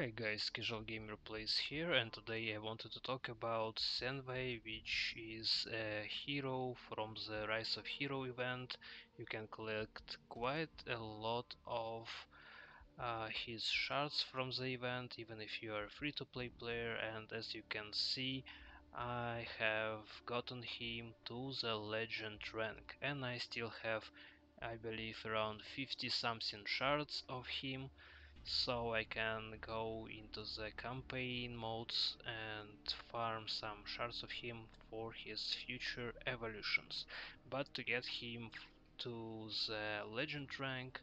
Hey guys, Casual Gamer Plays here and today I wanted to talk about Senway which is a hero from the Rise of Hero event. You can collect quite a lot of uh, his shards from the event even if you are a free-to-play player and as you can see I have gotten him to the legend rank and I still have I believe around 50 something shards of him so I can go into the campaign modes and farm some shards of him for his future evolutions. But to get him to the legend rank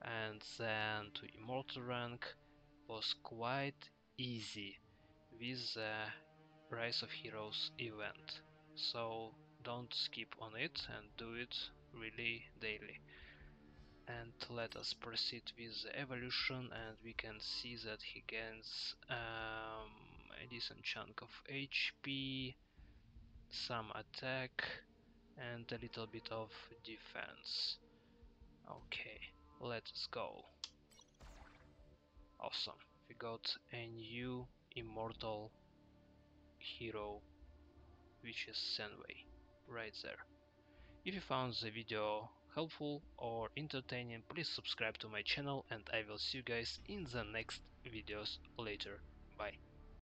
and then to immortal rank was quite easy with the Rise of Heroes event. So don't skip on it and do it really daily and let us proceed with the evolution and we can see that he gains um, a decent chunk of HP, some attack and a little bit of defense. Okay, let's go. Awesome, we got a new immortal hero which is Senway, right there. If you found the video helpful or entertaining, please subscribe to my channel and I will see you guys in the next videos later. Bye.